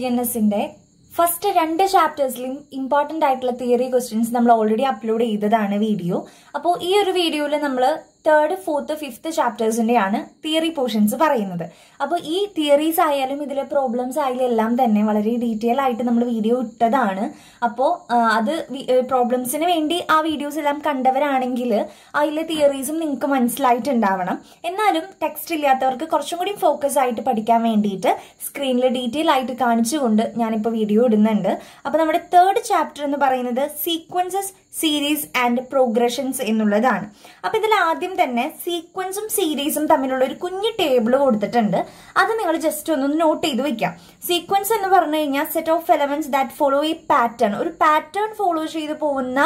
Boolean എസിന്റെ first രണ്ട് ചാപ്റ്റേഴ്സിലും ഇമ്പോർട്ടന്റ് ആയിട്ടുള്ള തിയറി ക്വസ്റ്റ്യൻസ് നമ്മൾ ഓൾറെഡി അപ്ലോഡ് ചെയ്തതാണ് വീഡിയോ അപ്പോൾ ഈ ഒരു വീഡിയോയിൽ നമ്മൾ തേർഡ് ഫോർത്ത് ഫിഫ്ത്ത് ചാപ്റ്റേഴ്സിന്റെയാണ് തിയറി പോർഷൻസ് പറയുന്നത്. അപ്പോൾ ഈ തിയറീസ് ആയാലും ഇതിലെ പ്രോബ്ലംസ് ആയാലും എല്ലാം തന്നെ വളരെ ഡീറ്റെയിൽ ആയിട്ട് നമ്മൾ വീഡിയോ ഇട്ടതാണ്. അപ്പോൾ അത് പ്രോബ്ലംസിന് വേണ്ടി ആ വീഡിയോസ് എല്ലാം കണ്ടവരാണെങ്കിൽ അതിലെ തിയറീസും നിങ്ങൾക്ക് മനസ്സിലായിട്ടുണ്ടാവണം. എന്നാലും ടെക്സ്റ്റ് ഇല്ലാത്തവർക്ക് കുറച്ചും കൂടി ഫോക്കസ് ആയിട്ട് പഠിക്കാൻ വേണ്ടിയിട്ട് സ്ക്രീനിൽ ഡീറ്റെയിൽ ആയിട്ട് കാണിച്ചുകൊണ്ട് ഞാനിപ്പോൾ വീഡിയോ ഇടുന്നുണ്ട്. അപ്പോൾ നമ്മുടെ തേർഡ് ചാപ്റ്റർ എന്ന് പറയുന്നത് സീക്വൻസസ് സീരീസ് ആൻഡ് പ്രോഗ്രഷൻസ് എന്നുള്ളതാണ്. അപ്പോൾ ഇതിൽ ആദ്യം തന്നെ സീക്വൻസും സീരീസും തമ്മിലുള്ള ഒരു കുഞ്ഞു ടേബിൾ കൊടുത്തിട്ടുണ്ട്. അത് നിങ്ങൾ ജസ്റ്റ് ഒന്ന് നോട്ട് ചെയ്ത് വെക്കാം. സീക്വൻസ് എന്ന് പറഞ്ഞു കഴിഞ്ഞാൽ set of elements that follow ഈ പാറ്റേൺ ഒരു പാറ്റേൺ ഫോളോ ചെയ്ത് പോകുന്ന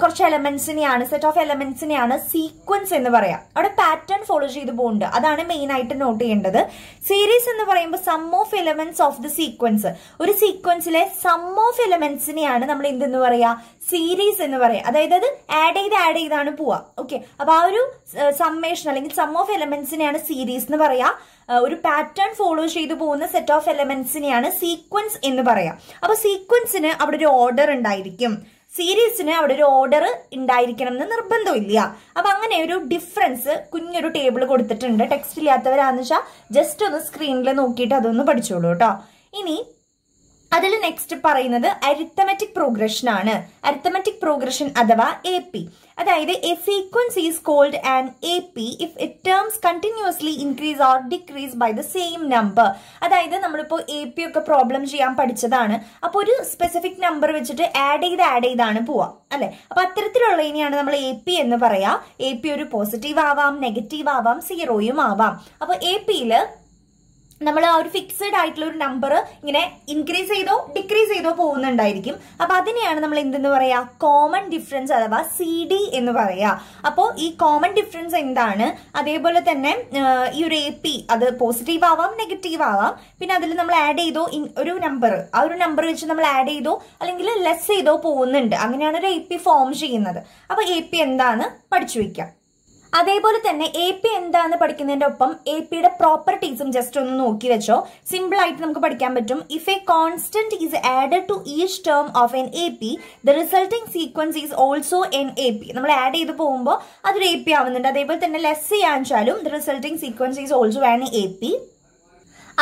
കുറച്ച് എലമെന്റ്സിനെയാണ് സെറ്റ് ഓഫ് എലമെന്റ്സിനെയാണ് സീക്വൻസ് എന്ന് പറയാം. അവിടെ പാറ്റേൺ ഫോളോ ചെയ്ത് പോകുന്നുണ്ട് അതാണ് മെയിൻ ആയിട്ട് നോട്ട് ചെയ്യേണ്ടത്. സീരീസ് എന്ന് പറയുമ്പോൾ sum of elements of the sequence ഒരു സീക്വൻസിലെ സം ഓഫ് എലമെന്റ്സിനെയാണ് നമ്മൾ എന്തെന്ന് പറയാ? സീരീസ് എന്ന് പറയാം. അതായത് അത് ആഡ് ചെയ്ത് ആഡ് ചെയ്താണ് പോവാ. ഓക്കെ അപ്പൊ ആ ഒരു സമ്മേഷൻ അല്ലെങ്കിൽ സം ഓഫ് എലമെന്റ്സിനെയാണ് സീരീസ് എന്ന് പറയാ. ഒരു പാറ്റേൺ ഫോളോ ചെയ്ത് പോകുന്ന സെറ്റ് ഓഫ് എലമെന്റ്സിനെയാണ് സീക്വൻസ് എന്ന് പറയാം. അപ്പൊ സീക്വൻസിന് അവിടെ ഒരു ഓർഡർ ഉണ്ടായിരിക്കും. സീരീസിന് അവിടെ ഒരു ഓർഡർ ഉണ്ടായിരിക്കണം എന്ന് നിർബന്ധമില്ല. അപ്പൊ അങ്ങനെ ഒരു ഡിഫറൻസ് കുഞ്ഞൊരു ടേബിൾ കൊടുത്തിട്ടുണ്ട്. ടെക്സ്റ്റ് ഇല്ലാത്തവരാന്ന് വെച്ചാൽ ജസ്റ്റ് ഒന്ന് സ്ക്രീനിൽ നോക്കിയിട്ട് അതൊന്ന് പഠിച്ചോളൂ കേട്ടോ. ഇനി അതിൽ നെക്സ്റ്റ് പറയുന്നത് അരിത്തമെറ്റിക് പ്രോഗ്രഷൻ ആണ്. അരിത്തമെറ്റിക് പ്രോഗ്രഷൻ അഥവാ എ പി അതായത് a sequence is called an A P if it terms continuously increase or decrease by the same number അതായത് നമ്മളിപ്പോൾ എ പി ഒക്കെ പ്രോബ്ലം ചെയ്യാൻ പഠിച്ചതാണ്. അപ്പോൾ ഒരു സ്പെസിഫിക് നമ്പർ വെച്ചിട്ട് ആഡ് ചെയ്ത് ആഡ് ചെയ്താണ് പോവാ. അല്ലെ? അപ്പൊ അത്തരത്തിലുള്ള ഇനിയാണ് നമ്മൾ എ പി എന്ന് പറയാ. എ പി ഒരു പോസിറ്റീവ് ആവാം നെഗറ്റീവ് ആവാം സീറോയും ആവാം. അപ്പൊ എ പിയിൽ നമ്മൾ ആ ഒരു ഫിക്സഡ് ആയിട്ടുള്ള ഒരു നമ്പർ ഇങ്ങനെ ഇൻക്രീസ് ചെയ്തോ ഡിക്രീസ് ചെയ്തോ പോകുന്നുണ്ടായിരിക്കും. അപ്പൊ അതിനെയാണ് നമ്മൾ എന്തെന്ന് പറയാ? കോമൺ ഡിഫറൻസ് അഥവാ സി ഡി എന്ന് പറയാ. അപ്പോൾ ഈ കോമൺ ഡിഫറൻസ് എന്താണ്? അതേപോലെ തന്നെ ഈ ഒരു എ പി അത് പോസിറ്റീവ് ആവാം നെഗറ്റീവ് ആവാം. പിന്നെ അതിൽ നമ്മൾ ആഡ് ചെയ്തോ ഒരു നമ്പർ ആ ഒരു നമ്പർ വെച്ച് നമ്മൾ ആഡ് ചെയ്തോ അല്ലെങ്കിൽ ലെസ് ചെയ്തോ പോകുന്നുണ്ട്. അങ്ങനെയാണ് ഒരു എ പി ഫോം ചെയ്യുന്നത്. അപ്പൊ എ പി എന്താണ്? പഠിച്ചു വെക്കാം. അതേപോലെ തന്നെ എ പി എന്താണെന്ന് പഠിക്കുന്നതിന്റെ ഒപ്പം എ പിയുടെ പ്രോപ്പർട്ടീസും ജസ്റ്റ് ഒന്ന് നോക്കി വെച്ചോ. സിമ്പിൾ ആയിട്ട് നമുക്ക് പഠിക്കാൻ പറ്റും. If a constant is added to each term of an A P the resulting sequence is also an A P നമ്മൾ ആഡ് ചെയ്ത് പോകുമ്പോൾ അതൊരു എ പി ആവുന്നുണ്ട്. അതേപോലെ തന്നെ ലെസ് ചെയ്യാൻ വെച്ചാലും the resulting sequence is also an A P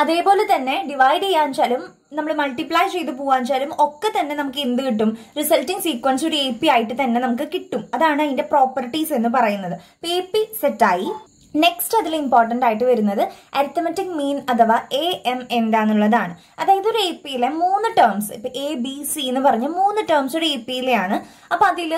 അതേപോലെ തന്നെ ഡിവൈഡ് ചെയ്യാൻ വെച്ചാലും നമ്മൾ മൾട്ടിപ്ലൈ ചെയ്ത് പോകാൻ വെച്ചാലും ഒക്കെ തന്നെ നമുക്ക് എന്ത് കിട്ടും? റിസൾട്ടിങ് സീക്വൻസ് ഒരു എ പി ആയിട്ട് തന്നെ നമുക്ക് കിട്ടും. അതാണ് അതിന്റെ പ്രോപ്പർട്ടീസ് എന്ന് പറയുന്നത്. എ പി സെറ്റായി നെക്സ്റ്റ് അതിൽ ഇമ്പോർട്ടന്റ് ആയിട്ട് വരുന്നത് അരിത്തമെറ്റിക് മീൻ അഥവാ എ എം എന്താന്നുള്ളതാണ്. അതായത് ഒരു എ പിയിലെ മൂന്ന് ടേംസ് ഇപ്പൊ എ ബി സി എന്ന് പറഞ്ഞ മൂന്ന് ടേംസ് ഒരു എ പിയിലെയാണ് അപ്പൊ അതിൽ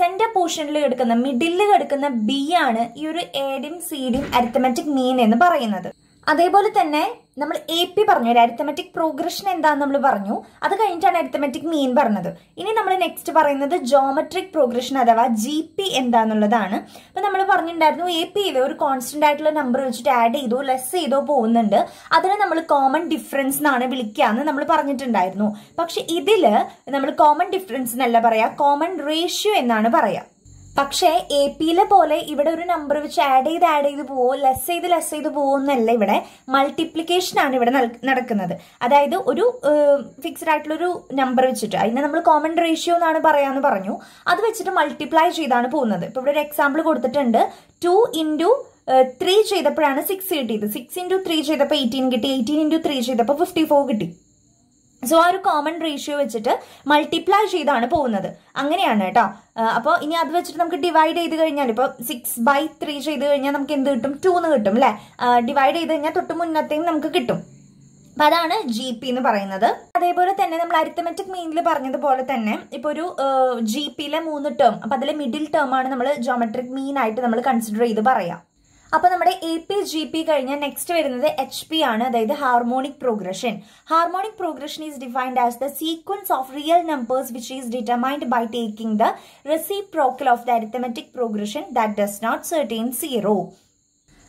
സെന്റർ പോർഷനിൽ എടുക്കുന്ന മിഡിലിൽ എടുക്കുന്ന ബി ആണ് ഈ ഒരു എഡിം സീഡിം അരിത്തമെറ്റിക് മീൻ എന്ന് പറയുന്നത്. അതേപോലെ തന്നെ നമ്മൾ എ പി പറഞ്ഞു ഒരു അരിത്തമെറ്റിക് പ്രോഗ്രഷൻ എന്താന്ന് നമ്മൾ പറഞ്ഞു. അത് കഴിഞ്ഞിട്ടാണ് അരിത്തമെറ്റിക് മീൻ പറഞ്ഞത്. ഇനി നമ്മൾ നെക്സ്റ്റ് പറയുന്നത് ജോമെട്രിക് പ്രോഗ്രഷൻ അഥവാ ജി പി എന്താന്നുള്ളതാണ്. അപ്പൊ നമ്മൾ പറഞ്ഞിട്ടുണ്ടായിരുന്നു എ പി ഒരു കോൺസ്റ്റന്റ് ആയിട്ടുള്ള നമ്പർ വെച്ചിട്ട് ആഡ് ചെയ്തോ ലെസ് ചെയ്തോ പോകുന്നുണ്ട്. അതിനെ നമ്മൾ കോമൺ ഡിഫറൻസ് എന്നാണ് വിളിക്കാന്ന് നമ്മൾ പറഞ്ഞിട്ടുണ്ടായിരുന്നു. പക്ഷെ ഇതിൽ നമ്മൾ കോമൺ ഡിഫറൻസ് എന്നല്ല പറയാ കോമൺ റേഷ്യോ എന്നാണ് പറയാ. പക്ഷേ എ പിയിലെ പോലെ ഇവിടെ ഒരു നമ്പർ വെച്ച് ആഡ് ചെയ്ത് ആഡ് ചെയ്ത് പോവോ ലെസ് ചെയ്ത് ലെസ് ചെയ്ത് പോകുന്നല്ല ഇവിടെ മൾട്ടിപ്ലിക്കേഷൻ ആണ് ഇവിടെ നടക്കുന്നത്. അതായത് ഒരു ഫിക്സ്ഡ് ആയിട്ടുള്ള ഒരു നമ്പർ വെച്ചിട്ട് അതിനെ നമ്മൾ കോമൺ റേഷ്യോ എന്നാണ് പറയാന്ന് പറഞ്ഞു. അത് വെച്ചിട്ട് മൾട്ടിപ്ലൈ ചെയ്താണ് പോകുന്നത്. ഇപ്പൊ ഇവിടെ ഒരു എക്സാമ്പിൾ കൊടുത്തിട്ടുണ്ട്. ടു ഇന്റു ത്രീ ചെയ്തപ്പോഴാണ് സിക്സ് കിട്ടിയത്. സിക്സ് ഇന്റു ത്രീ ചെയ്തപ്പോൾ എയ്റ്റീൻ കിട്ടി. എയ്റ്റീൻ ഇന്റു ത്രീ ചെയ്തപ്പോൾ ഫിഫ്റ്റി ഫോർ കിട്ടി. സോ ആ ഒരു കോമൺ റേഷ്യോ വെച്ചിട്ട് മൾട്ടിപ്ലൈ ചെയ്താണ് പോകുന്നത്. അങ്ങനെയാണ് കേട്ടോ. അപ്പോൾ ഇനി അത് വെച്ചിട്ട് നമുക്ക് ഡിവൈഡ് ചെയ്ത് കഴിഞ്ഞാൽ ഇപ്പോൾ സിക്സ് ബൈ ത്രീ ചെയ്ത് കഴിഞ്ഞാൽ നമുക്ക് എന്ത് കിട്ടും? ടു എന്ന് കിട്ടും അല്ലേ? ഡിവൈഡ് ചെയ്ത് കഴിഞ്ഞാൽ തൊട്ട് മുന്നത്തേയും നമുക്ക് കിട്ടും. അപ്പൊ അതാണ് ജി പി എന്ന് പറയുന്നത്. അതേപോലെ തന്നെ നമ്മൾ അരിത്തമെറ്റിക് മീനിൽ പറഞ്ഞതുപോലെ തന്നെ ഇപ്പൊ ഒരു ജി പിയിലെ മൂന്ന് ടേം അപ്പൊ അതിലെ മിഡിൽ ടേം ആണ് നമ്മൾ ജോമെട്രിക് മീൻ ആയിട്ട് നമ്മൾ കൺസിഡർ ചെയ്ത് പറയാം. അപ്പൊ നമ്മുടെ എ പി ജി പി കഴിഞ്ഞ നെക്സ്റ്റ് വരുന്നത് എച്ച് പി ആണ് അതായത് harmonic progression harmonic progression is defined as the sequence of real numbers which is determined by taking the reciprocal of the arithmetic progression that does not certain zero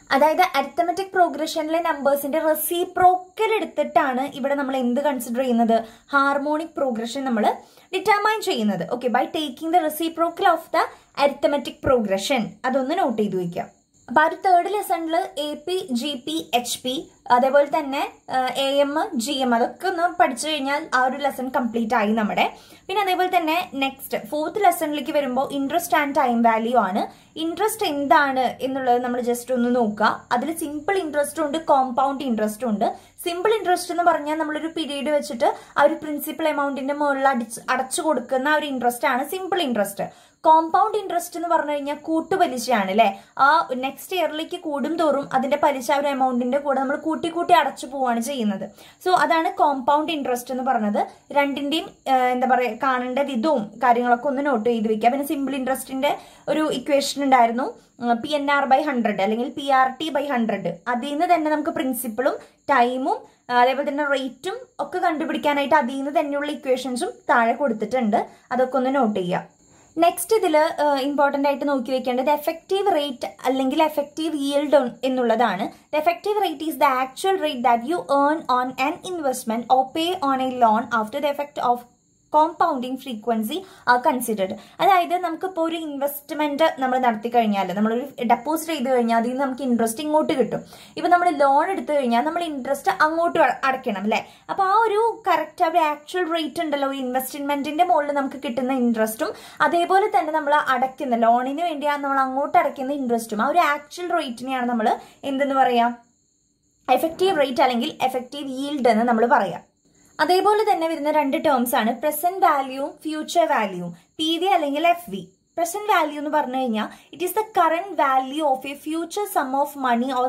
അതായത് arithmetic പ്രോഗ്രഷനിലെ നമ്പേഴ്സിന്റെ reciprocal എടുത്തിട്ടാണ് ഇവിടെ നമ്മൾ എന്ത് consider ചെയ്യുന്നത്? Harmonic progression നമ്മൾ determine ചെയ്യുന്നത്. Okay by taking the reciprocal of the arithmetic progression അതൊന്ന് നോട്ട് ചെയ്ത് വയ്ക്കാം അപ്പൊ ആ ഒരു third ലെസണിൽ A P G P H P അതേപോലെ തന്നെ എ എം ജി എം അതൊക്കെ ഒന്ന് പഠിച്ചു കഴിഞ്ഞാൽ ആ ഒരു ലെസൺ കംപ്ലീറ്റ് ആയി നമ്മുടെ. പിന്നെ അതേപോലെ തന്നെ നെക്സ്റ്റ് ഫോർത്ത് ലെസണിലേക്ക് വരുമ്പോൾ ഇൻട്രസ്റ്റ് ആൻഡ് ടൈം വാല്യൂ ആണ്. ഇൻട്രസ്റ്റ് എന്താണ് എന്നുള്ളത് നമ്മൾ ജസ്റ്റ് ഒന്ന് നോക്കുക. അതിൽ സിമ്പിൾ ഇൻട്രസ്റ്റും ഉണ്ട് കോമ്പൗണ്ട് ഇൻട്രസ്റ്റും ഉണ്ട്. സിമ്പിൾ ഇൻട്രസ്റ്റ് എന്ന് പറഞ്ഞാൽ നമ്മളൊരു പീരീഡ് വെച്ചിട്ട് ആ ഒരു പ്രിൻസിപ്പൽ എമൗണ്ടിന്റെ മുകളിൽ അടിച്ച് അടച്ചു കൊടുക്കുന്ന ഒരു ഇൻട്രസ്റ്റ് ആണ് സിമ്പിൾ ഇൻട്രസ്റ്റ് കോമ്പൗണ്ട് ഇൻട്രസ്റ്റ് എന്ന് പറഞ്ഞു കഴിഞ്ഞാൽ കൂട്ടുപലിശയാണ് അല്ലെ ആ നെക്സ്റ്റ് ഇയറിലേക്ക് കൂടും തോറും അതിന്റെ പലിശ ഒരു എമൗണ്ടിന്റെ കൂടെ നമ്മൾ കൂട്ടി കൂട്ടി അടച്ചു പോവാണ് ചെയ്യുന്നത്. സോ അതാണ് കോമ്പൗണ്ട് ഇൻട്രസ്റ്റ് എന്ന് പറഞ്ഞത്. രണ്ടിന്റെയും എന്താ പറയുക കാണേണ്ട വിധവും കാര്യങ്ങളൊക്കെ ഒന്ന് നോട്ട് ചെയ്ത് വെക്കുക. പിന്നെ സിമ്പിൾ ഇൻട്രസ്റ്റിന്റെ ഒരു ഇക്വേഷൻ ഉണ്ടായിരുന്നു. P N R by hundred അല്ലെങ്കിൽ P R T by hundred അതിൽ നിന്ന് തന്നെ നമുക്ക് പ്രിൻസിപ്പിളും ടൈമും അതേപോലെ തന്നെ റേറ്റും ഒക്കെ കണ്ടുപിടിക്കാനായിട്ട് അതിൽ നിന്ന് തന്നെയുള്ള ഇക്വേഷൻസും താഴെ കൊടുത്തിട്ടുണ്ട്. അതൊക്കെ ഒന്ന് നോട്ട് ചെയ്യുക നെക്സ്റ്റ് ഇതിൽ ഇമ്പോർട്ടന്റ് ആയിട്ട് നോക്കി വെക്കേണ്ടത് എഫക്റ്റീവ് റേറ്റ് അല്ലെങ്കിൽ എഫക്റ്റീവ് yield എന്നുള്ളതാണ്. The effective rate is the actual rate that you earn on an investment or pay on a loan after the effect of compounding frequency ആ considered അതായത് നമുക്കിപ്പോൾ ഒരു ഇൻവെസ്റ്റ്മെന്റ് നമ്മൾ നടത്തി കഴിഞ്ഞാൽ നമ്മളൊരു ഡെപ്പോസിറ്റ് ചെയ്ത് കഴിഞ്ഞാൽ അതിൽ നിന്ന് നമുക്ക് ഇൻട്രസ്റ്റ് ഇങ്ങോട്ട് കിട്ടും. ഇപ്പൊ നമ്മൾ ലോൺ എടുത്തു കഴിഞ്ഞാൽ നമ്മൾ ഇൻട്രസ്റ്റ് അങ്ങോട്ട് അടയ്ക്കണം അല്ലേ? അപ്പൊ ആ ഒരു കറക്റ്റ് ഒരു ആക്ച്വൽ റേറ്റ് ഉണ്ടല്ലോ ഒരു ഇൻവെസ്റ്റ്മെന്റിന്റെ മുകളിൽ നമുക്ക് കിട്ടുന്ന ഇൻട്രസ്റ്റും അതേപോലെ തന്നെ നമ്മൾ അടയ്ക്കുന്ന ലോണിന് വേണ്ടിയാണ് നമ്മൾ അങ്ങോട്ട് അടയ്ക്കുന്ന ഇൻട്രസ്റ്റും ആ ഒരു ആക്ച്വൽ റേറ്റിനെയാണ് നമ്മൾ എന്തെന്ന് പറയാം? എഫക്റ്റീവ് റേറ്റ് അല്ലെങ്കിൽ എഫക്റ്റീവ് ഈൽഡ് എന്ന് നമ്മൾ പറയാം. അതേപോലെ തന്നെ വരുന്ന രണ്ട് ടേംസ് ആണ് പ്രസന്റ് വാല്യൂവും ഫ്യൂച്ചർ വാല്യൂവും പി വി അല്ലെങ്കിൽ എഫ് വി പ്രസന്റ് വാല്യൂ എന്ന് പറഞ്ഞു കഴിഞ്ഞാൽ it is the current value of a future sum of money or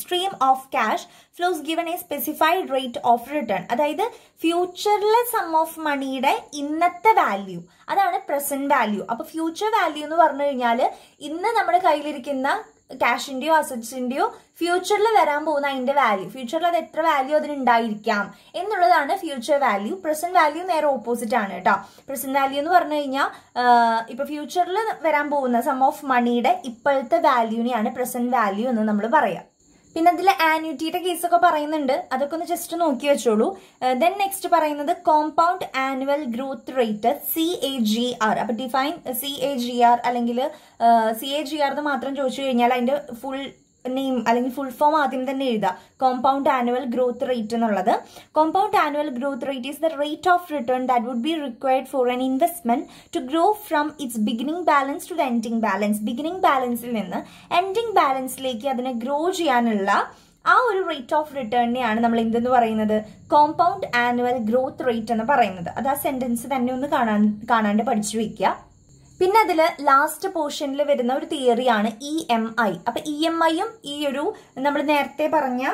stream of cash flows given a specified rate of return അതായത് ഫ്യൂച്ചറിലെ sum of മണിയുടെ ഇന്നത്തെ value അതാണ് present value അപ്പൊ future value എന്ന് പറഞ്ഞു കഴിഞ്ഞാൽ ഇന്ന് നമ്മുടെ കയ്യിലിരിക്കുന്ന ക്യാഷിന്റെയോ അസറ്റ്സിന്റെയോ ഫ്യൂച്ചറിൽ വരാൻ പോകുന്ന അതിന്റെ വാല്യൂ ഫ്യൂച്ചറിൽ അത് എത്ര വാല്യൂ അതിന് ഉണ്ടായിരിക്കാം എന്നുള്ളതാണ് ഫ്യൂച്ചർ വാല്യൂ പ്രസന്റ് വാല്യൂ നേരെ ഓപ്പോസിറ്റ് ആണ് കേട്ടോ. പ്രസന്റ് വാല്യൂ എന്ന് പറഞ്ഞു കഴിഞ്ഞാൽ ഇപ്പൊ ഫ്യൂച്ചറിൽ വരാൻ പോകുന്ന സം ഓഫ് മണിയുടെ ഇപ്പോഴത്തെ വാല്യൂനെയാണ് പ്രസന്റ് വാല്യൂ എന്ന് നമ്മൾ പറയാം. പിന്നെ അതിൽ ആന്യൂറ്റിയുടെ കേസൊക്കെ പറയുന്നുണ്ട്. അതൊക്കെ ഒന്ന് ജസ്റ്റ് നോക്കി വെച്ചോളൂ. ദെൻ നെക്സ്റ്റ് പറയുന്നത് compound annual growth rate C A G R അപ്പൊ define C A G R അല്ലെങ്കിൽ സി എ ജി ആർ എന്ന് മാത്രം ചോദിച്ചു കഴിഞ്ഞാൽ അതിന്റെ ഫുൾ നെയിം അല്ലെങ്കിൽ ഫുൾ ഫോം ആദ്യം തന്നെ എഴുതുക. കോമ്പൗണ്ട് ആനുവൽ ഗ്രോത്ത് റേറ്റ് എന്നുള്ളത്. Compound annual growth rate is the rate of return that would be required for an investment to grow from its beginning balance to the ending balance beginning ബാലൻസിൽ നിന്ന് എൻഡിങ് ബാലൻസിലേക്ക് അതിനെ grow ചെയ്യാനുള്ള ആ ഒരു rate of റിട്ടേണിനെയാണ് നമ്മൾ എന്തെന്ന് പറയുന്നത്? കോമ്പൗണ്ട് ആനുവൽ ഗ്രോത്ത് റേറ്റ് എന്ന് പറയുന്നത്. അത് ആ സെന്റൻസ് തന്നെ ഒന്ന് കാണാൻ കാണാണ്ട് പഠിച്ചു വെക്കുക പിന്നെ അതിൽ ലാസ്റ്റ് പോർഷനിൽ വരുന്ന ഒരു തിയറിയാണ് ഇ എം ഐ അപ്പൊ ഇ എം ഐയും ഈ ഒരു നമ്മൾ നേരത്തെ പറഞ്ഞ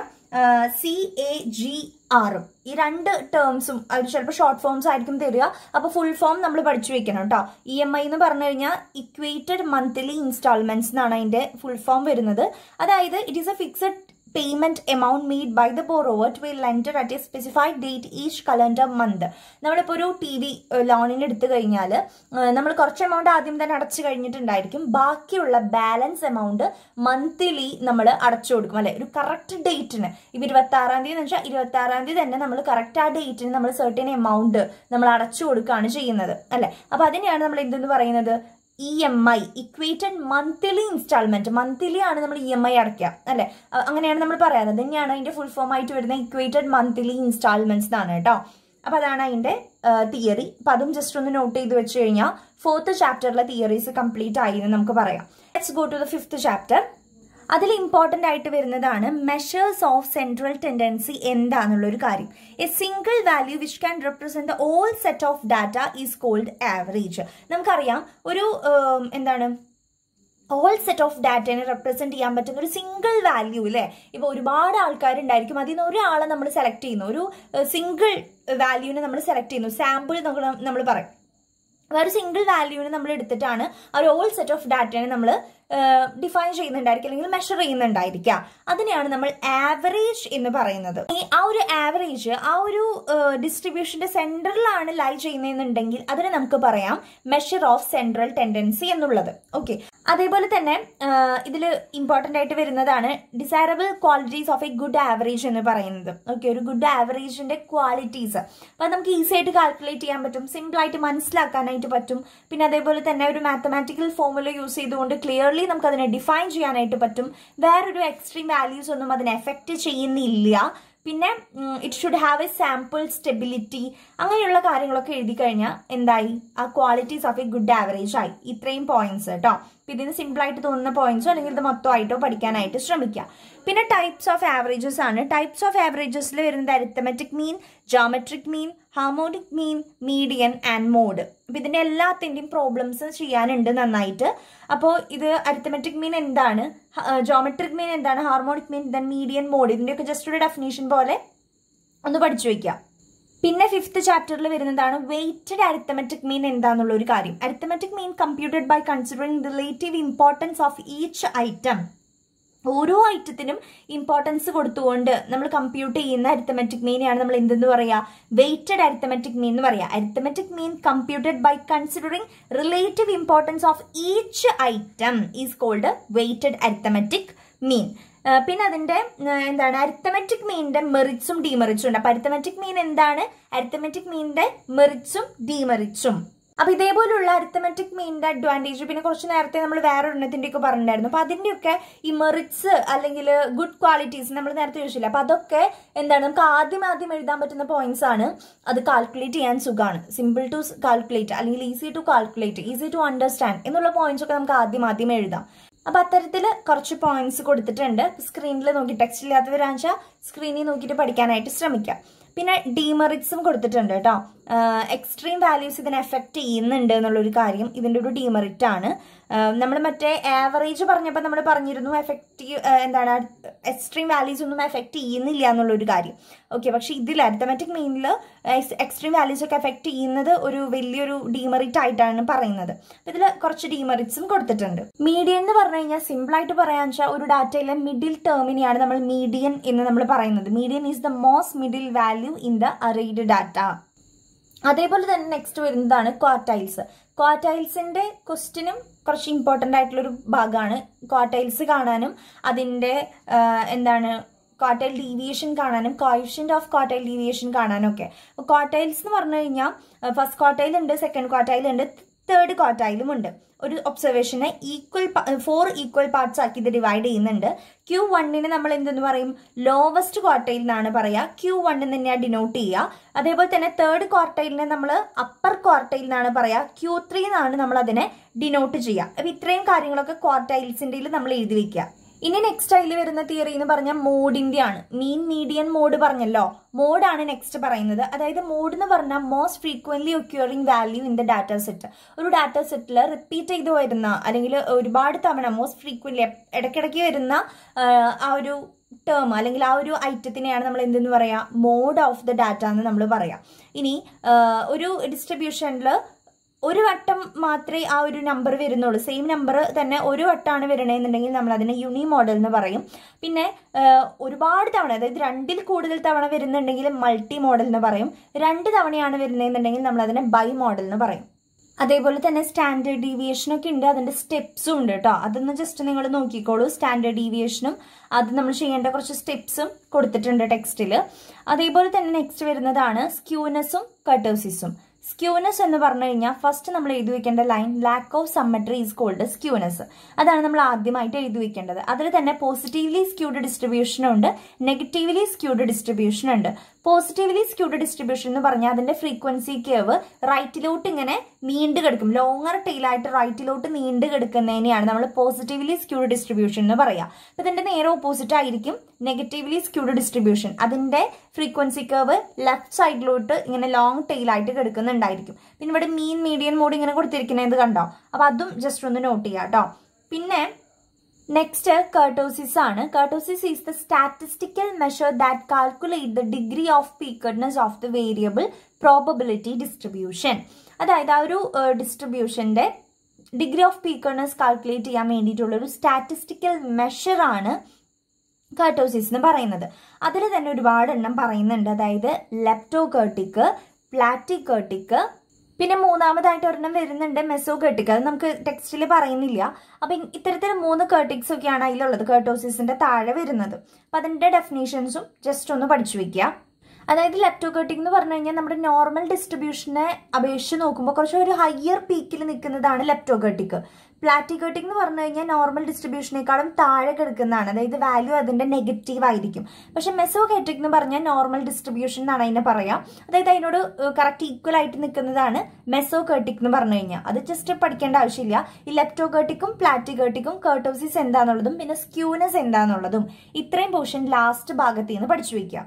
സി എ ജി ആറും ഈ രണ്ട് ടേംസും അത് ചിലപ്പോൾ ഷോർട്ട് ഫോംസ് ആയിരിക്കും തരിക. അപ്പൊ ഫുൾ ഫോം നമ്മൾ പഠിച്ചു വെക്കണം കേട്ടോ ഇ എം ഐ എന്ന് പറഞ്ഞു കഴിഞ്ഞാൽ ഇക്വേറ്റഡ് മന്ത്ലി ഇൻസ്റ്റാൾമെന്റ്സ് എന്നാണ് അതിന്റെ ഫുൾ ഫോം വരുന്നത്. അതായത് it is a fixed payment amount made by the borrower to a lender at a specified date each calendar month നമ്മളിപ്പോൾ ഒരു ടി വി ലോണിന് എടുത്തു കഴിഞ്ഞാൽ നമ്മൾ കുറച്ച് എമൗണ്ട് ആദ്യം തന്നെ അടച്ചു കഴിഞ്ഞിട്ടുണ്ടായിരിക്കും. ബാക്കിയുള്ള ബാലൻസ് എമൗണ്ട് മന്ത്ലി നമ്മൾ അടച്ചു കൊടുക്കും അല്ലെ? ഒരു കറക്റ്റ് ഡേറ്റിന് ഇപ്പം ഇരുപത്തി ആറാം തീയതി എന്ന് വെച്ചാൽ ഇരുപത്തി ആറാം തീയതി തന്നെ നമ്മൾ കറക്റ്റ് ആ ഡേറ്റിന് നമ്മൾ സെർട്ടൻ എമൗണ്ട് നമ്മൾ അടച്ചു കൊടുക്കുകയാണ് ചെയ്യുന്നത് അല്ലെ? അപ്പൊ അതിനെയാണ് നമ്മൾ എന്തെന്ന് പറയുന്നത്? E M I equated monthly instalment monthly ആണ് നമ്മൾ ഇ എം ഐ അടയ്ക്കുക അല്ലെ? അങ്ങനെയാണ് നമ്മൾ പറയാറ്. തന്നെയാണ് അതിന്റെ ഫുൾ ഫോം ആയിട്ട് വരുന്ന ഇക്വേറ്റഡ് മന്ത്ലി ഇൻസ്റ്റാൾമെന്റ്സ് എന്നാണ് കേട്ടോ. അപ്പൊ അതാണ് അതിന്റെ തിയറി അപ്പൊ അതും ജസ്റ്റ് ഒന്ന് നോട്ട് ചെയ്ത് വെച്ച് കഴിഞ്ഞാൽ ഫോർത്ത് ചാപ്റ്ററിലെ തിയറീസ് കംപ്ലീറ്റ് ആയി എന്ന് നമുക്ക് പറയാം. Let's go to the fifth chapter അതിൽ ഇമ്പോർട്ടന്റ് ആയിട്ട് വരുന്നതാണ് മെഷേഴ്സ് ഓഫ് സെൻട്രൽ ടെൻഡൻസി എന്താണെന്നുള്ളൊരു കാര്യം. A single value which can represent all set of data is called average നമുക്കറിയാം ഒരു എന്താണ് ഓൾ സെറ്റ് ഓഫ് ഡാറ്റേനെ റെപ്രസെന്റ് ചെയ്യാൻ പറ്റുന്ന ഒരു സിംഗിൾ വാല്യൂ അല്ലേ ഇപ്പോൾ ഒരുപാട് ആൾക്കാരുണ്ടായിരിക്കും അതിൽ നിന്ന് ഒരാളെ നമ്മൾ സെലക്ട് ചെയ്യുന്നു. ഒരു സിംഗിൾ വാല്യൂവിനെ നമ്മൾ സെലക്ട് ചെയ്യുന്നു. സാമ്പിൾ നമ്മൾ നമ്മൾ പറയും. ഒരു സിംഗിൾ വാല്യൂവിനെ നമ്മൾ എടുത്തിട്ടാണ് ആ ഒരു ഓൾ സെറ്റ് ഓഫ് ഡാറ്റയെ നമ്മൾ ഡിഫൈൻ ചെയ്യുന്നുണ്ടായിരിക്കും അല്ലെങ്കിൽ മെഷർ ചെയ്യുന്നുണ്ടായിരിക്കുക. അതിനെയാണ് നമ്മൾ ആവറേജ് എന്ന് പറയുന്നത്. ഈ ആ ഒരു ആവറേജ് ആ ഒരു ഡിസ്ട്രിബ്യൂഷന്റെ സെന്ററിലാണ് ലൈ ചെയ്യുന്നതെന്നുണ്ടെങ്കിൽ അതിനെ നമുക്ക് പറയാം മെഷർ ഓഫ് സെൻട്രൽ ടെൻഡൻസി എന്നുള്ളത്. ഓക്കെ അതേപോലെ തന്നെ ഇതിൽ ഇമ്പോർട്ടന്റ് ആയിട്ട് വരുന്നതാണ് desirable qualities of a good average എന്ന് പറയുന്നത്. ഓക്കെ ഒരു ഗുഡ് ആവറേജിന്റെ ക്വാളിറ്റീസ് അപ്പം നമുക്ക് ഈസി ആയിട്ട് കാൽക്കുലേറ്റ് ചെയ്യാൻ പറ്റും സിമ്പിൾ ആയിട്ട് മനസ്സിലാക്കാനായിട്ട് പറ്റും. പിന്നെ അതേപോലെ തന്നെ ഒരു മാത്തമാറ്റിക്കൽ ഫോമുല യൂസ് ചെയ്തുകൊണ്ട് ക്ലിയർലി നമുക്ക് അതിനെ ഡിഫൈൻ ചെയ്യാനായിട്ട് പറ്റും. വേറൊരു എക്സ്ട്രീം വാല്യൂസ് ഒന്നും അതിനെ എഫക്റ്റ് ചെയ്യുന്നില്ല. പിന്നെ it should have a sample stability അങ്ങനെയുള്ള കാര്യങ്ങളൊക്കെ എഴുതി കഴിഞ്ഞാൽ എന്തായി? ആ qualities of a good average ആയി. ഇത്രയും പോയിന്റ്സ് കേട്ടോ അപ്പം ഇതിന് സിമ്പിൾ ആയിട്ട് തോന്നുന്ന പോയിന്റ്സോ അല്ലെങ്കിൽ ഇത് മൊത്തമായിട്ടോ പഠിക്കാനായിട്ട് ശ്രമിക്കുക പിന്നെ ടൈപ്സ് ഓഫ് ആവറേജസ് ആണ്. ടൈപ്സ് ഓഫ് ആവറേജസിൽ വരുന്നത് arithmetic mean geometric mean harmonic mean median and mode അപ്പം ഇതിന്റെ എല്ലാത്തിന്റെയും പ്രോബ്ലംസ് ചെയ്യാനുണ്ട് നന്നായിട്ട്. അപ്പോൾ ഇത് അരിത്തമെറ്റിക് മീൻ എന്താണ്? ജോമെട്രിക് മീൻ എന്താണ്? Harmonic mean then median mode ഇതിന്റെയൊക്കെ ജസ്റ്റ് ഒരു ഡെഫിനേഷൻ പോലെ ഒന്ന് പഠിച്ചു വയ്ക്കുക പിന്നെ ഫിഫ്ത്ത് ചാപ്റ്ററിൽ വരുന്നതാണ് വെയ്റ്റഡ് അരിത്തമെറ്റിക് മീൻ എന്താന്നുള്ള ഒരു കാര്യം arithmetic mean computed by considering relative importance of each item ഓരോ ഐറ്റത്തിനും ഇമ്പോർട്ടൻസ് കൊടുത്തുകൊണ്ട് നമ്മൾ കമ്പ്യൂട്ട് ചെയ്യുന്ന അരിത്തമെറ്റിക് മീനെയാണ് നമ്മൾ എന്തെന്ന് പറയുക വെയ്റ്റഡ് അരിത്തമെറ്റിക് മീൻ എന്ന് പറയുക arithmetic mean computed by considering relative importance of each item is called weighted arithmetic mean പിന്നെ അതിന്റെ എന്താണ് അരിത്തമെറ്റിക് മീനിന്റെ മെറിറ്റ്സും ഡീമെറിറ്റ്സും ഉണ്ട്. അപ്പൊ അരിത്തമെറ്റിക് മീൻ എന്താണ്? അരിത്തമെറ്റിക് മീനിന്റെ മെറിറ്റ്സും ഡീമെറിറ്റ്സും അപ്പൊ ഇതേപോലുള്ള അരിത്തമെറ്റിക് മീനിന്റെ അഡ്വാന്റേജ് പിന്നെ കുറച്ച് നേരത്തെ നമ്മൾ വേറെ എണ്ണത്തിന്റെ ഒക്കെ പറഞ്ഞിട്ടുണ്ടായിരുന്നു. അപ്പൊ അതിന്റെയൊക്കെ ഈ മെറിറ്റ്സ് അല്ലെങ്കിൽ ഗുഡ് ക്വാളിറ്റീസ് നമ്മൾ നേരത്തെ ചോദിച്ചില്ല? അപ്പൊ അതൊക്കെ എന്താണ്? നമുക്ക് ആദ്യം ആദ്യം എഴുതാൻ പറ്റുന്ന പോയിന്റ്സ് ആണ്. അത് കാൽക്കുലേറ്റ് ചെയ്യാൻ സുഖമാണ്. സിമ്പിൾ ടു കാൽക്കുലേറ്റ് അല്ലെങ്കിൽ easy to calculate easy to understand എന്നുള്ള പോയിന്റ്സ് ഒക്കെ നമുക്ക് ആദ്യം ആദ്യം എഴുതാം. അപ്പൊ അത്തരത്തിൽ കുറച്ച് പോയിന്റ്സ് കൊടുത്തിട്ടുണ്ട്. സ്ക്രീനിൽ നോക്കി ടെക്സ്റ്റ് ഇല്ലാത്തവരാണെന്ന് വെച്ചാൽ സ്ക്രീനിൽ നോക്കിയിട്ട് പഠിക്കാനായിട്ട് ശ്രമിക്കുക പിന്നെ ഡീമെറിറ്റ്സും കൊടുത്തിട്ടുണ്ട് കേട്ടോ. എക്സ്ട്രീം വാല്യൂസ് ഇതിനെ എഫക്റ്റ് ചെയ്യുന്നുണ്ട് എന്നുള്ളൊരു കാര്യം ഇതിന്റെ ഒരു ഡീമെറിറ്റ് ആണ്. നമ്മൾ മറ്റേ ആവറേജ് പറഞ്ഞപ്പോൾ നമ്മൾ പറഞ്ഞിരുന്നു എഫക്റ്റീവ് എന്താണ് എക്സ്ട്രീം വാല്യൂസ് ഒന്നും എഫക്റ്റ് ചെയ്യുന്നില്ല എന്നുള്ളൊരു കാര്യം. ഓക്കെ പക്ഷേ ഇതിൽ അരിത്തമാറ്റിക് മീനിൽ എക്സ്ട്രീം വാല്യൂസ് ഒക്കെ എഫക്റ്റ് ചെയ്യുന്നത് ഒരു വലിയൊരു ഡീമെറിറ്റ് ആയിട്ടാണ് പറയുന്നത്. ഇതിൽ കുറച്ച് ഡീമെറിറ്റ്സും കൊടുത്തിട്ടുണ്ട്. മീഡിയൻ എന്ന് പറഞ്ഞു കഴിഞ്ഞാൽ സിമ്പിളായിട്ട് പറയാന്ന് വെച്ചാൽ ഒരു ഡാറ്റയിലെ മിഡിൽ ടേമിനെയാണ് നമ്മൾ മീഡിയൻ എന്ന് നമ്മൾ പറയുന്നത്. Median is the most middle value in the arrayed data അതേപോലെ തന്നെ നെക്സ്റ്റ് വരുന്നതാണ് ക്വാർട്ടൈൽസ് ക്വാർട്ടൈൽസിന്റെ ക്വസ്റ്റിനും കുറച്ച് ഇമ്പോർട്ടന്റ് ആയിട്ടുള്ളൊരു ഭാഗമാണ്. ക്വാർട്ടൈൽസ് കാണാനും അതിന്റെ എന്താണ് ക്വാർട്ടൈൽ ഡീവിയേഷൻ കാണാനും കോയിഷ്യന്റ് ഓഫ് ക്വാർട്ടൈൽ ഡീവിയേഷൻ കാണാനും ഒക്കെ. ക്വാർട്ടൈൽസ് എന്ന് പറഞ്ഞു കഴിഞ്ഞാൽ ഫസ്റ്റ് ക്വാർട്ടൈൽ ഉണ്ട് സെക്കൻഡ് ക്വാർട്ടൈൽ ഉണ്ട്. തേർഡ് ക്വാർട്ടൈലും ഉണ്ട്. ഒരു ഒബ്സർവേഷനെ ഈക്വൽ ഫോർ ഈക്വൽ പാർട്സ് ആക്കി ഇത് ഡിവൈഡ് ചെയ്യുന്നുണ്ട്. ക്യൂ വണ്ണിന് നമ്മൾ എന്തെന്ന് പറയും? ലോവസ്റ്റ് ക്വാർട്ടൈൽ എന്നാണ് പറയുക ക്യൂ വണ്ണിന് തന്നെയാണ് ഡിനോട്ട് ചെയ്യുക അതേപോലെ തന്നെ തേർഡ് ക്വാർട്ടൈലിനെ നമ്മൾ അപ്പർ ക്വാർട്ടൈൽ എന്നാണ് പറയുക ക്യൂ ത്രീ എന്നാണ് നമ്മൾ അതിനെ ഡിനോട്ട് ചെയ്യുക അപ്പം ഇത്രയും കാര്യങ്ങളൊക്കെ ക്വാർട്ടൈൽസിന്റെ നമ്മൾ എഴുതി വെക്കുക ഇനി നെക്സ്റ്റ് അതിൽ വരുന്ന തിയറി എന്ന് പറഞ്ഞാൽ മോഡിന്റെ ആണ് മീൻ മീഡിയൻ മോഡ് പറഞ്ഞല്ലോ. മോഡാണ് നെക്സ്റ്റ് പറയുന്നത്. അതായത് മോഡ് എന്ന് പറഞ്ഞാൽ most frequently occurring value in the data set ഒരു ഡാറ്റ സെറ്റിൽ റിപ്പീറ്റ് ചെയ്ത് വരുന്ന അല്ലെങ്കിൽ ഒരുപാട് തവണ മോസ്റ്റ് ഫ്രീക്വൻലി ഇടയ്ക്കിടയ്ക്ക് വരുന്ന ആ ഒരു ടേം അല്ലെങ്കിൽ ആ ഒരു ഐറ്റത്തിനെയാണ് നമ്മൾ എന്തെന്ന് പറയാ? മോഡ് ഓഫ് ദ ഡാറ്റ എന്ന് നമ്മൾ പറയാം. ഇനി ഒരു ഡിസ്ട്രിബ്യൂഷനിൽ ഒരു വട്ടം മാത്രമേ ആ ഒരു നമ്പർ വരുന്നുള്ളൂ. സെയിം നമ്പർ തന്നെ ഒരു വട്ടമാണ് വരണമെന്നുണ്ടെങ്കിൽ നമ്മൾ അതിനെ യുണി മോഡൽ എന്ന് പറയും. പിന്നെ ഒരുപാട് തവണ അതായത് രണ്ടിൽ കൂടുതൽ തവണ വരുന്നുണ്ടെങ്കിൽ മൾട്ടി മോഡൽ എന്ന് പറയും. രണ്ട് തവണയാണ് വരുന്നതെന്നുണ്ടെങ്കിൽ നമ്മൾ അതിനെ ബൈ മോഡൽ എന്ന് പറയും. അതേപോലെ തന്നെ സ്റ്റാൻഡേർഡ് ഡീവിയേഷൻ ഒക്കെ ഉണ്ട്. അതിന്റെ സ്റ്റെപ്സും ഉണ്ട് കേട്ടോ അതൊന്ന് ജസ്റ്റ് നിങ്ങൾ നോക്കിക്കോളൂ. സ്റ്റാൻഡേർഡ് ഡീവിയേഷനും അത് നമ്മൾ ചെയ്യേണ്ട കുറച്ച് സ്റ്റെപ്സും കൊടുത്തിട്ടുണ്ട് ടെക്സ്റ്റിൽ അതേപോലെ തന്നെ നെക്സ്റ്റ് വരുന്നതാണ് സ്ക്യൂനസും കട്ടേഴ്സിസും സ്ക്യൂനസ് എന്ന് പറഞ്ഞു കഴിഞ്ഞാൽ ഫസ്റ്റ് നമ്മൾ എഴുതി വെക്കേണ്ട line lack of symmetry is called skewness അതാണ് നമ്മൾ ആദ്യമായിട്ട് എഴുതി വെക്കേണ്ടത്. അതിൽ തന്നെ പോസിറ്റീവ്ലി സ്ക്യൂഡ് ഡിസ്ട്രിബ്യൂഷൻ ഉണ്ട് നെഗറ്റീവ്ലി സ്ക്യൂഡ് ഡിസ്ട്രിബ്യൂഷൻ ഉണ്ട്. പോസിറ്റീവ്ലി സ്ക്യൂഡ് ഡിസ്ട്രിബ്യൂഷൻ എന്ന് പറഞ്ഞാൽ അതിന്റെ ഫ്രീക്വൻസി കേവ് റൈറ്റിലോട്ട് ഇങ്ങനെ നീണ്ടു കിടക്കും. ലോങ്ങർ ടെയിലായിട്ട് റൈറ്റിലോട്ട് നീണ്ടു കിടക്കുന്നതിനെയാണ് നമ്മൾ പോസിറ്റീവ്ലി സ്ക്യൂഡ് ഡിസ്ട്രിബ്യൂഷൻ എന്ന് പറയുക അപ്പൊ ഇതിന്റെ നേരെ ഓപ്പോസിറ്റ് ആയിരിക്കും നെഗറ്റീവ്ലി സ്ക്യൂഡ് ഡിസ്ട്രിബ്യൂഷൻ അതിന്റെ ഫ്രീക്വൻസി കേവ് ലെഫ്റ്റ് സൈഡിലോട്ട് ഇങ്ങനെ ലോങ് ടെയിലായിട്ട് കിടക്കുന്നുണ്ടായിരിക്കും. പിന്നെ ഇവിടെ മീൻ മീഡിയൻ മോഡ് ഇങ്ങനെ കൊടുത്തിരിക്കുന്നത് കണ്ടോ? അപ്പൊ അതും ജസ്റ്റ് ഒന്ന് നോട്ട് ചെയ്യാം കേട്ടോ പിന്നെ നെക്സ്റ്റ് കർട്ടോസിസ് ആണ്. Kurtosis is the statistical measure that calculate the degree of peakedness of the variable probability distribution അതായത് ആ ഒരു ഡിസ്ട്രിബ്യൂഷന്റെ ഡിഗ്രി ഓഫ് പീക്കഡ്നെസ് കാൽക്കുലേറ്റ് ചെയ്യാൻ വേണ്ടിയിട്ടുള്ള ഒരു സ്റ്റാറ്റിസ്റ്റിക്കൽ മെഷർ ആണ് കർട്ടോസിസ് എന്ന് പറയുന്നത്. അതിൽ തന്നെ ഒരുപാട് എണ്ണം പറയുന്നുണ്ട്. അതായത് ലെപ്റ്റോ കേർട്ടിക്ക് പ്ലാറ്റി കേർട്ടിക്ക് പിന്നെ മൂന്നാമതായിട്ട് ഒരെണ്ണം വരുന്നുണ്ട് മെസോ കെട്ടിക് അത് നമുക്ക് ടെക്സ്റ്റിൽ പറയുന്നില്ല. അപ്പൊ ഇത്തരത്തിൽ മൂന്ന് കേട്ടിക്സ് ഒക്കെയാണ് അതിലുള്ളത് കേട്ടോസിന്റെ താഴെ വരുന്നത്. അപ്പൊ അതിന്റെ ഡെഫിനേഷൻസും ജസ്റ്റ് ഒന്ന് പഠിച്ചു വെക്കുക അതായത് ലെപ്റ്റോകേട്ടിക് എന്ന് പറഞ്ഞു കഴിഞ്ഞാൽ നമ്മുടെ നോർമൽ ഡിസ്ട്രിബ്യൂഷനെ അപേക്ഷിച്ച് നോക്കുമ്പോൾ കുറച്ച് ഒരു ഹയർ പീക്കിൽ നിൽക്കുന്നതാണ് ലെപ്റ്റോകേട്ടിക് പ്ലാറ്റികേട്ടിക് എന്ന് പറഞ്ഞു കഴിഞ്ഞാൽ നോർമൽ ഡിസ്ട്രിബ്യൂഷനേക്കാളും താഴെ കിടക്കുന്നതാണ്. അതായത് വാല്യൂ അതിന്റെ നെഗറ്റീവ് ആയിരിക്കും. പക്ഷെ മെസോകേറ്റിക് എന്ന് പറഞ്ഞാൽ നോർമൽ ഡിസ്ട്രിബ്യൂഷൻ എന്നാണ് അതിനെ പറയാം. അതായത് അതിനോട് കറക്റ്റ് ഈക്വൽ ആയിട്ട് നിൽക്കുന്നതാണ് മെസോകേട്ടിക് എന്ന് പറഞ്ഞു കഴിഞ്ഞാൽ. അത് ജസ്റ്റ് പഠിക്കേണ്ട ആവശ്യമില്ല. ഈ ലെപ്റ്റോകേട്ടിക്കും പ്ലാറ്റികേട്ടിക്കും കേർട്ടോസിസ് എന്താണെന്നുള്ളതും പിന്നെ സ്ക്യൂനസ് എന്താണെന്നുള്ളതും ഇത്രയും പോർഷൻ ലാസ്റ്റ് ഭാഗത്ത് നിന്ന് പഠിച്ചു വെക്കുക.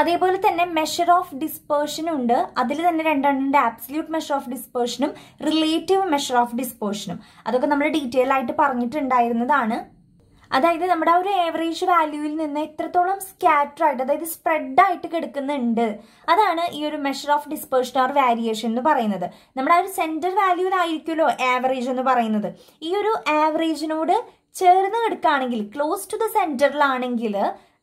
അതേപോലെ തന്നെ മെഷർ ഓഫ് ഡിസ്പേർഷനും ഉണ്ട്. അതിൽ തന്നെ രണ്ടെണ്ണുണ്ട്. ആബ്സല്യൂട്ട് മെഷർ ഓഫ് ഡിസ്പേർഷനും റിലേറ്റീവ് മെഷർ ഓഫ് ഡിസ്പേർഷനും അതൊക്കെ നമ്മൾ ഡീറ്റെയിൽ ആയിട്ട് പറഞ്ഞിട്ടുണ്ടായിരുന്നതാണ്. അതായത് നമ്മുടെ ആ ഒരു ഏവറേജ് വാല്യൂവിൽ നിന്ന് എത്രത്തോളം സ്കാറ്റർ ആയിട്ട് അതായത് സ്പ്രെഡ് ആയിട്ട് കിടക്കുന്നുണ്ട്. അതാണ് ഈ ഒരു measure of dispersion or variation എന്ന് പറയുന്നത്. നമ്മുടെ ആ ഒരു സെന്റർ വാല്യൂവിലായിരിക്കുമല്ലോ ആവറേജ് എന്ന് പറയുന്നത്. ഈ ഒരു ആവറേജിനോട് ചേർന്ന് കിടക്കുകയാണെങ്കിൽ ക്ലോസ് ടു ദ സെന്ററിലാണെങ്കിൽ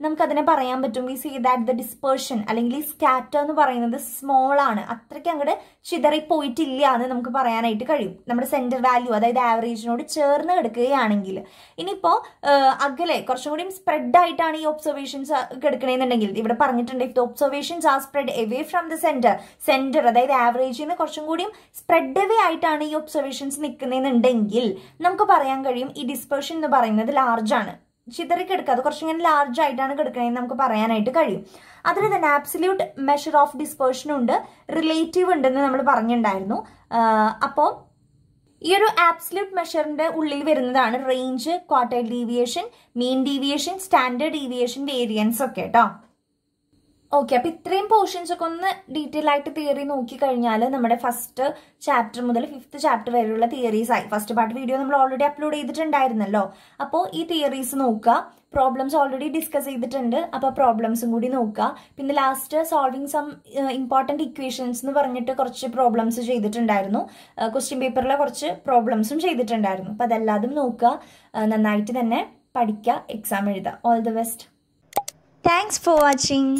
നമുക്ക് അതിനെ പറയാൻ പറ്റും. We see that the dispersion അല്ലെങ്കിൽ ഈ സ്കാറ്റർ എന്ന് പറയുന്നത് സ്മോൾ ആണ്. അത്രയ്ക്ക് അങ്ങോട്ട് ചിതറി പോയിട്ടില്ല എന്ന് നമുക്ക് പറയാനായിട്ട് കഴിയും. നമ്മുടെ സെന്റർ വാല്യൂ അതായത് ആവറേജിനോട് ചേർന്ന് കിടക്കുകയാണെങ്കിൽ. ഇനിയിപ്പോ അകലെ കുറച്ചും കൂടി സ്പ്രെഡ് ആയിട്ടാണ് ഈ ഒബ്സർവേഷൻസ് കിടക്കണമെന്നുണ്ടെങ്കിൽ ഇവിടെ പറഞ്ഞിട്ടുണ്ട് if the observations are spread away from the centre centre അതായത് ആവറേജിൽ നിന്ന് കുറച്ചും കൂടിയും സ്പ്രെഡ് എവേ ആയിട്ടാണ് ഈ ഒബ്സർവേഷൻസ് നിൽക്കുന്നതെന്നുണ്ടെങ്കിൽ നമുക്ക് പറയാൻ കഴിയും ഈ ഡിസ്പേർഷൻ എന്ന് പറയുന്നത് ലാർജ് ആണ്. ചിതറി കിടക്കുക അത് കുറച്ചിങ്ങനെ ലാർജ് ആയിട്ടാണ് കിടക്കണതെന്ന് നമുക്ക് പറയാനായിട്ട് കഴിയും. അതിൽ തന്നെ ആബ്സല്യൂട്ട് മെഷർ ഓഫ് ഡിസ്പേർഷൻ ഉണ്ട്. റിലേറ്റീവ് ഉണ്ടെന്ന് നമ്മൾ പറഞ്ഞിട്ടുണ്ടായിരുന്നു അപ്പോൾ ഈ ഒരു ആബ്സല്യൂട്ട് മെഷറിന്റെ ഉള്ളിൽ വരുന്നതാണ് range quartile deviation mean deviation standard deviation variance ഒക്കെ കേട്ടോ ഓക്കെ അപ്പൊ ഇത്രയും പോർഷൻസ് ഒക്കെ ഒന്ന് ഡീറ്റെയിൽ ആയിട്ട് തിയറി നോക്കി കഴിഞ്ഞാൽ നമ്മുടെ ഫസ്റ്റ് ചാപ്റ്റർ മുതൽ ഫിഫ്ത് ചാപ്റ്റർ വരെയുള്ള തിയറീസ് ആയി. ഫസ്റ്റ് പാർട്ട് വീഡിയോ നമ്മൾ ഓൾറെഡി അപ്ലോഡ് ചെയ്തിട്ടുണ്ടായിരുന്നല്ലോ. അപ്പോൾ ഈ തിയറീസ് നോക്കുക. പ്രോബ്ലംസ് ഓൾറെഡി ഡിസ്കസ് ചെയ്തിട്ടുണ്ട്. അപ്പോൾ പ്രോബ്ലംസും കൂടി നോക്കുക. പിന്നെ last solving some important equations എന്ന് പറഞ്ഞിട്ട് കുറച്ച് പ്രോബ്ലംസ് ചെയ്തിട്ടുണ്ടായിരുന്നു. ക്വസ്റ്റ്യൻ പേപ്പറിലെ കുറച്ച് പ്രോബ്ലംസും ചെയ്തിട്ടുണ്ടായിരുന്നു. അപ്പോൾ അതെല്ലാതും നോക്കുക. നന്നായിട്ട് തന്നെ പഠിക്കുക. എക്സാം എഴുതുക. All the best thanks for watching